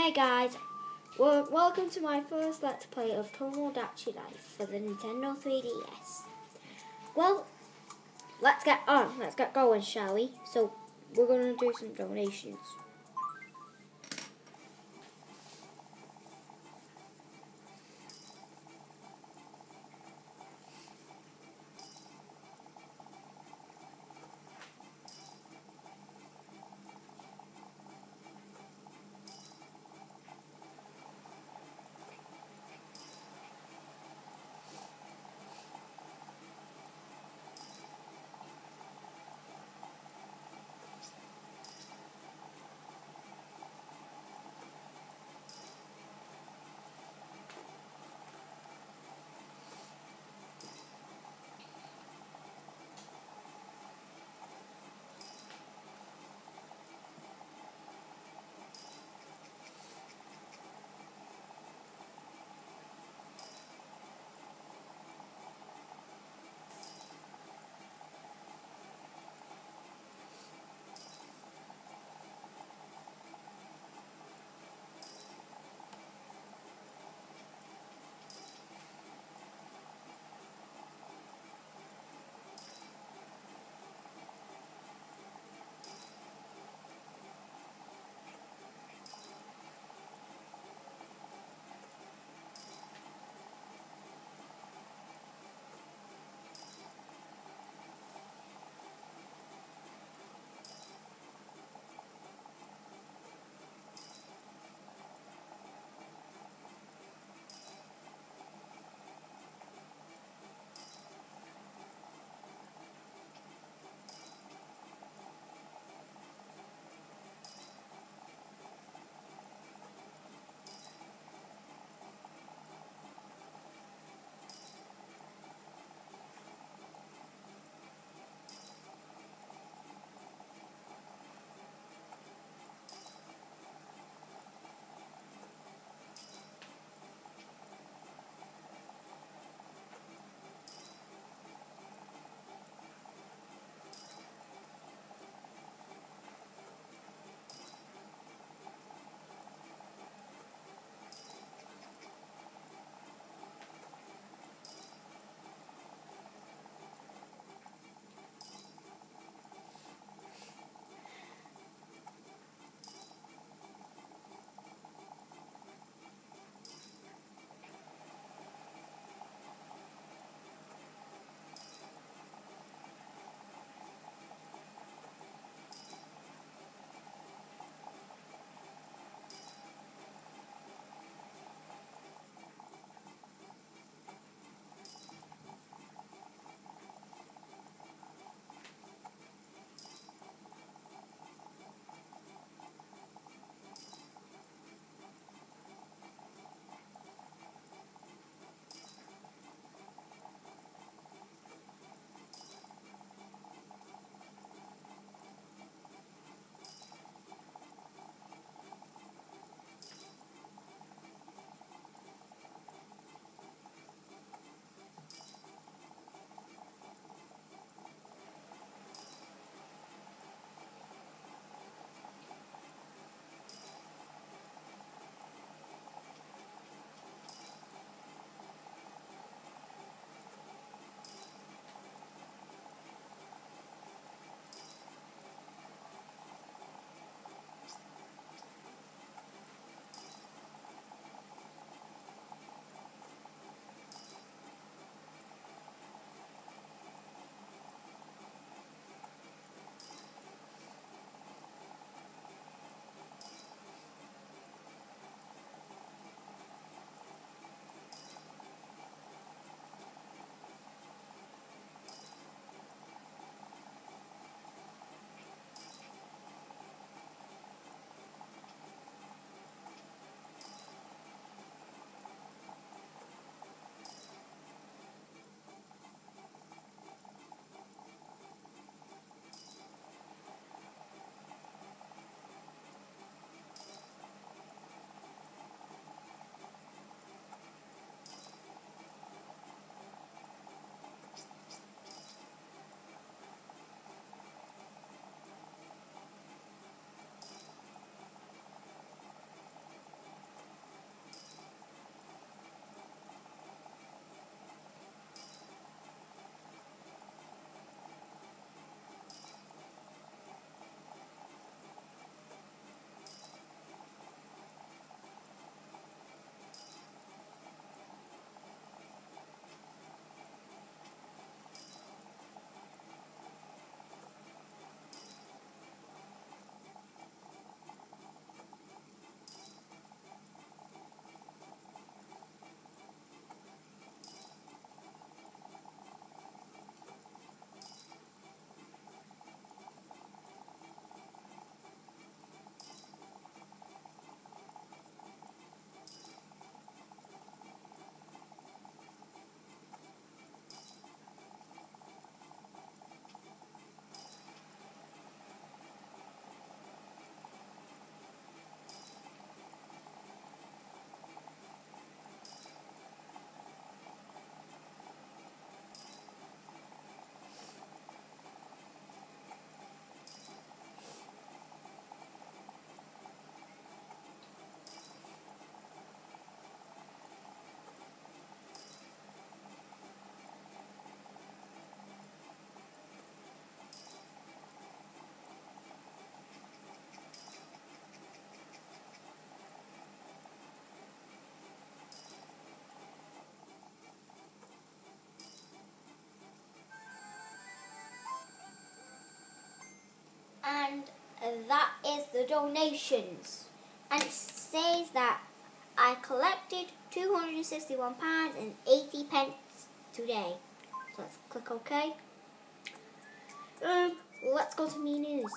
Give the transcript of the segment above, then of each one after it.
Hey guys, well, welcome to my first Let's Play of Tomodachi Life for the Nintendo 3DS. Well, let's get on, let's get going, shall we? So, we're going to do some donations. That is the donations. And it says that I collected £261 and 80 pence today. So let's click OK. Um, let's go to me news.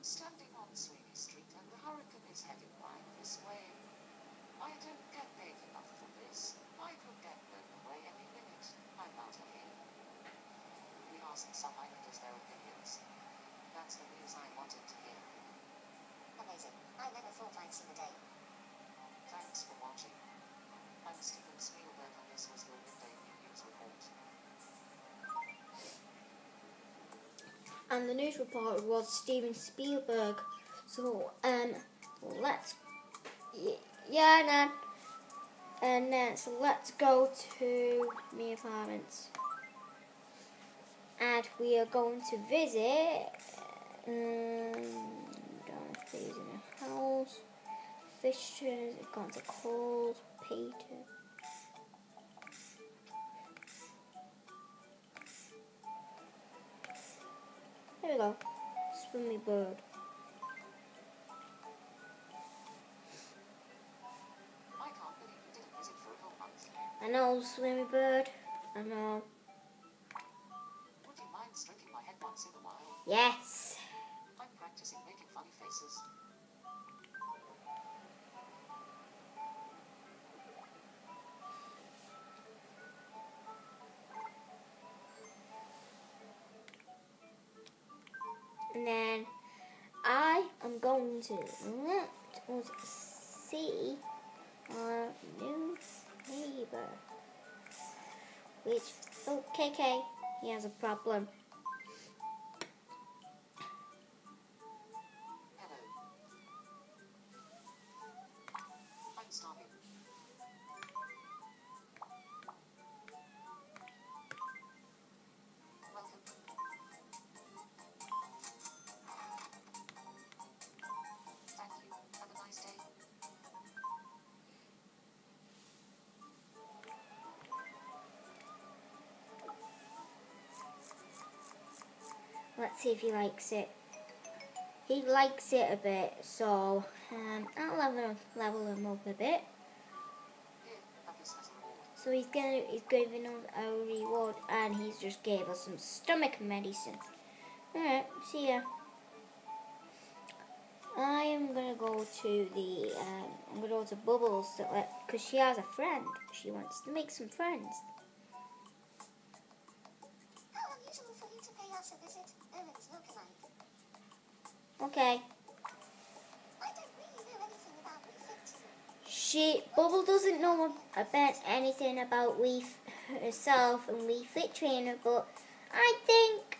I'm standing on Sweeney Street and the hurricane is heading right this way. I don't get paid enough for this. I could get blown away any minute. I'm out of here. We asked some islanders their opinions. That's the news I wanted to hear. Amazing. I never thought I'd see the day. And the news reporter was Steven Spielberg. So, um, let's, yeah, and then, and then, so let's go to me apartments. And we are going to visit, um, in the house, Fishers, we've gone to Coles, Peter. There we go. Swimmy bird. I can't believe you didn't visit for a whole month. I know, swimmy bird. I know. Would you mind stroking my head once in a while? Yes. I'm practicing making funny faces. And then I am going to let us see our new neighbor. Which, oh, KK, he has a problem. See if he likes it. He likes it a bit, so um, I'll level, level him up a bit. So he's gonna he's giving us a reward, and he's just gave us some stomach medicine. All right, see ya. I am gonna go to the um, I'm gonna go to Bubbles because she has a friend. She wants to make some friends. Okay. She Bubble doesn't know about anything about Wii herself and Wii Fit Trainer, but I think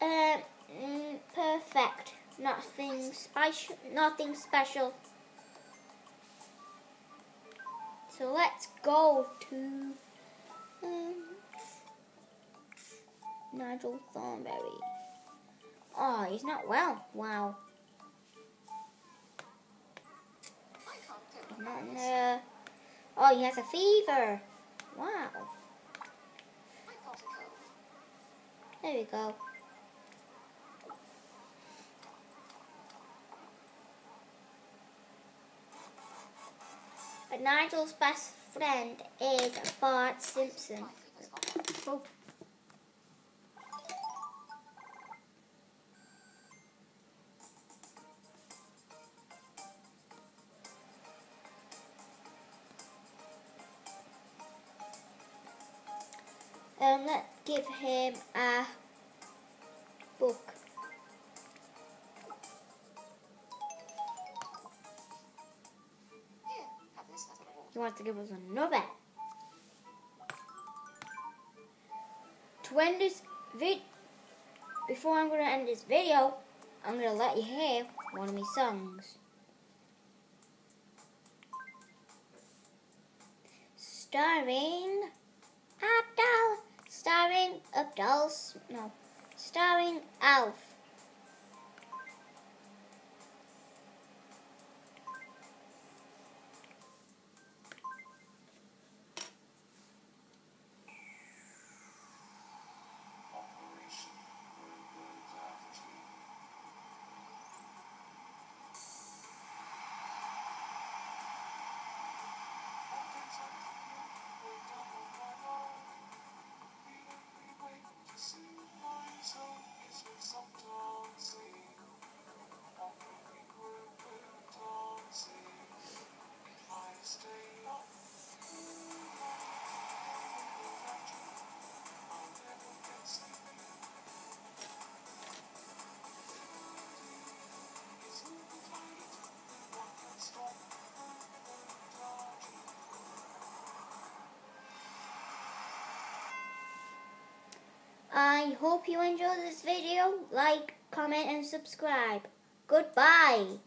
um, mm, perfect. Nothing special. Nothing special. So let's go to um, Nigel Thornberry. Oh, he's not well. Wow. Not in. Oh, he has a fever. Wow. There we go. But Nigel's best friend is Bart Simpson. Oh. Him a book. He wants to give us another. To end this vid, before I'm going to end this video, I'm going to let you hear one of my songs. Starring starring Abdal, S- no, starring Alf. I hope you enjoyed this video. Like, comment and subscribe. Goodbye.